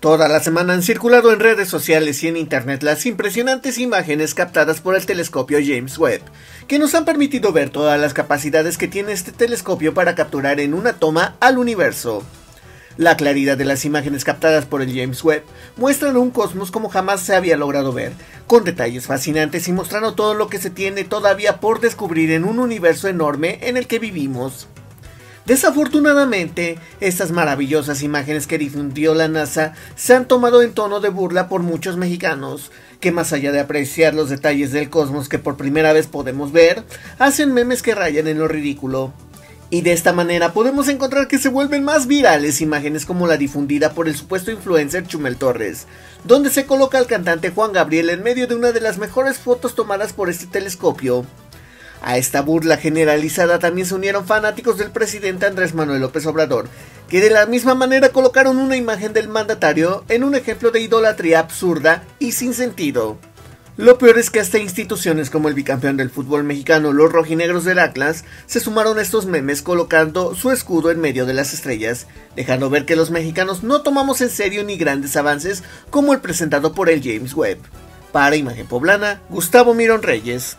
Toda la semana han circulado en redes sociales y en internet las impresionantes imágenes captadas por el telescopio James Webb, que nos han permitido ver todas las capacidades que tiene este telescopio para capturar en una toma al universo. La claridad de las imágenes captadas por el James Webb muestran un cosmos como jamás se había logrado ver, con detalles fascinantes y mostrando todo lo que se tiene todavía por descubrir en un universo enorme en el que vivimos. Desafortunadamente, estas maravillosas imágenes que difundió la NASA se han tomado en tono de burla por muchos mexicanos, que más allá de apreciar los detalles del cosmos que por primera vez podemos ver, hacen memes que rayan en lo ridículo. Y de esta manera podemos encontrar que se vuelven más virales imágenes como la difundida por el supuesto influencer Chumel Torres, donde se coloca al cantante Juan Gabriel en medio de una de las mejores fotos tomadas por este telescopio. A esta burla generalizada también se unieron fanáticos del presidente Andrés Manuel López Obrador, que de la misma manera colocaron una imagen del mandatario en un ejemplo de idolatría absurda y sin sentido. Lo peor es que hasta instituciones como el bicampeón del fútbol mexicano, los rojinegros del Atlas, se sumaron a estos memes colocando su escudo en medio de las estrellas, dejando ver que los mexicanos no tomamos en serio ni grandes avances como el presentado por el James Webb. Para Imagen Poblana, Gustavo Mirón Reyes.